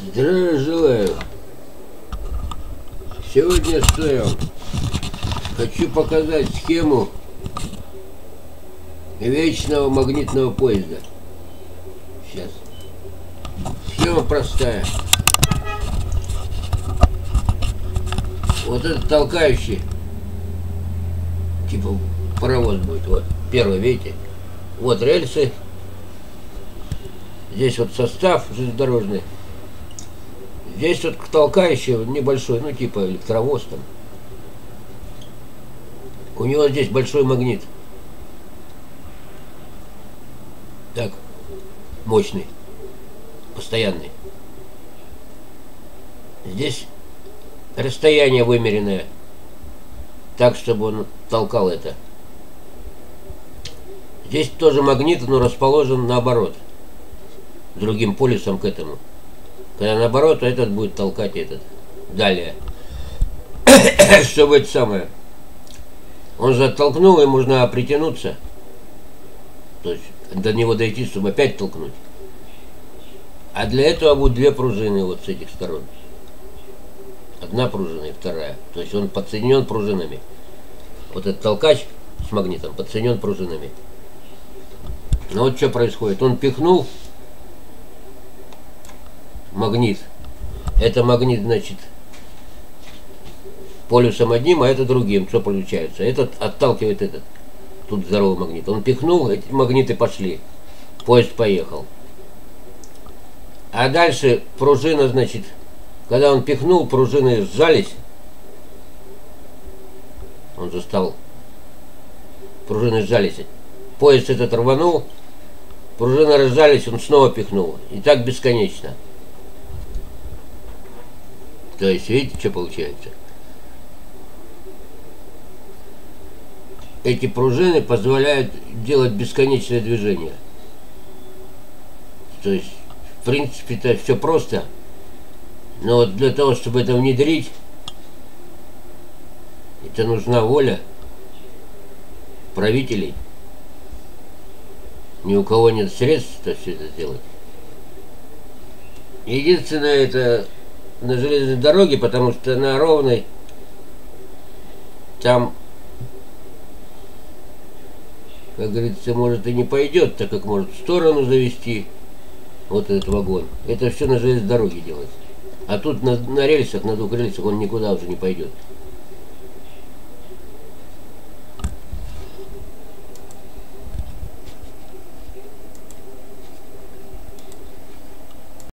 Здравия желаю. Сегодня я? Хочу показать схему вечного магнитного поезда. Сейчас. Схема простая. Вот этот толкающий, типа паровоз будет. Вот, первый, видите? Вот рельсы. Здесь вот состав железнодорожный. Здесь вот толкающий небольшой, ну типа электровоз там. У него здесь большой магнит. Так, мощный, постоянный. Здесь расстояние вымеренное, так, чтобы он толкал это. Здесь тоже магнит, но расположен наоборот, другим полюсом к этому. Когда наоборот, этот будет толкать этот. Далее. Чтобы это самое. Он же оттолкнул, ему нужно притянуться. То есть до него дойти, чтобы опять толкнуть. А для этого будут две пружины вот с этих сторон. Одна пружина и вторая. То есть он подсоединен пружинами. Вот этот толкач с магнитом подсоединен пружинами. Ну вот что происходит. Он пихнул магнит. Это магнит, значит, полюсом одним, а это другим. Что получается? Этот отталкивает этот. Тут здоровый магнит. Он пихнул, эти магниты пошли. Поезд поехал. А дальше пружина, значит, когда он пихнул, пружины сжались. Он же стал. Пружины сжались. Поезд этот рванул, пружины разжались, он снова пихнул. И так бесконечно. То есть, видите, что получается? Эти пружины позволяют делать бесконечное движение. То есть, в принципе, это все просто. Но вот для того, чтобы это внедрить, это нужна воля правителей. Ни у кого нет средств -то все это сделать. Единственное, это на железной дороге, потому что на ровной там, как говорится, может и не пойдет, так как может в сторону завести вот этот вагон. Это все на железной дороге делается. А тут на, на рельсах, на двух рельсах он никуда уже не пойдет.